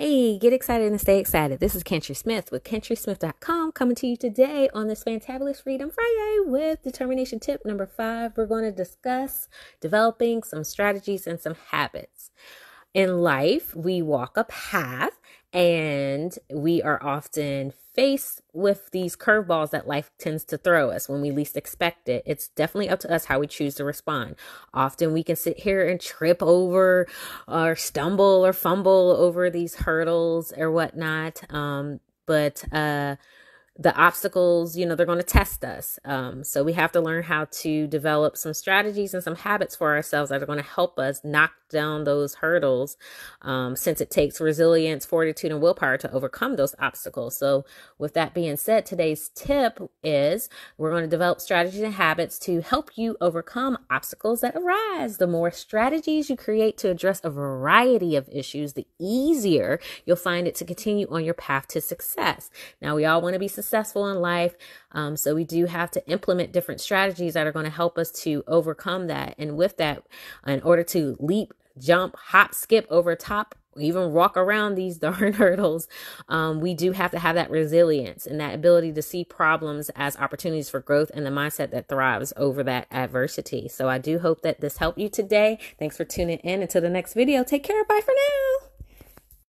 Hey, get excited and stay excited. This is Kantrese Smith with KantreseSmith.com coming to you today on this fantabulous Freedom Friday with determination tip number five. We're going to discuss developing some strategies and some habits. In life, we walk a path and we are often faced with these curveballs that life tends to throw us when we least expect it. It's definitely up to us how we choose to respond. Often we can sit here and trip over or stumble or fumble over these hurdles or whatnot. Um, but uh, the obstacles, you know, they're going to test us. Um, so we have to learn how to develop some strategies and some habits for ourselves that are going to help us knock down those hurdles um, since it takes resilience, fortitude, and willpower to overcome those obstacles. So, with that being said, today's tip is we're going to develop strategies and habits to help you overcome obstacles that arise. The more strategies you create to address a variety of issues, the easier you'll find it to continue on your path to success. Now, we all want to be successful in life. Um, so we do have to implement different strategies that are going to help us to overcome that. And with that, in order to leap, jump, hop, skip over top even walk around these darn hurdles, um, we do have to have that resilience and that ability to see problems as opportunities for growth and the mindset that thrives over that adversity. So I do hope that this helped you today. Thanks for tuning in. Until the next video, take care. Bye for now.